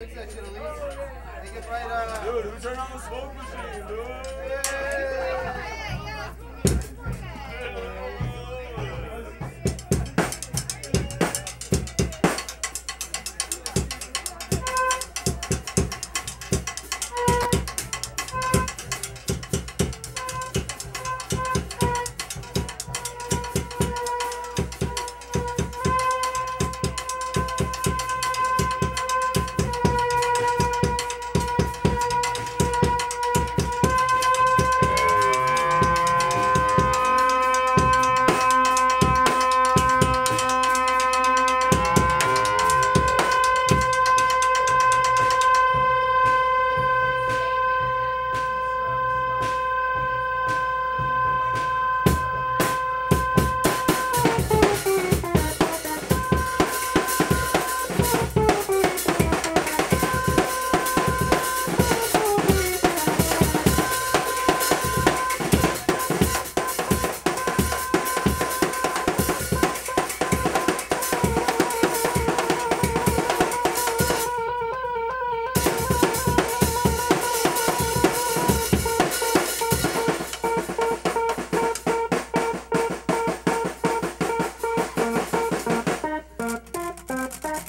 Uh, dude, let me turn on the smoke machine, dude.